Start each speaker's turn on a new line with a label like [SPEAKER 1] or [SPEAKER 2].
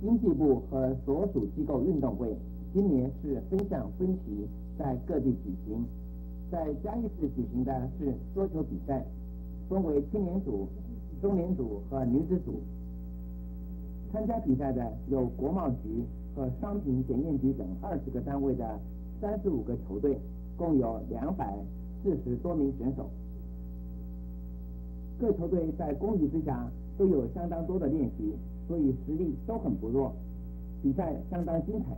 [SPEAKER 1] 经济部和所属机构运动会今年是分项分期在各地举行。在嘉义市举行的是桌球比赛，分为青年组、中年组和女子组。参加比赛的有国贸局和商品检验局等二十个单位的三十五个球队，共有两百四十多名选手。各球队在攻击之下都有相当多的练习，所以实力都很不弱，比赛相当精彩。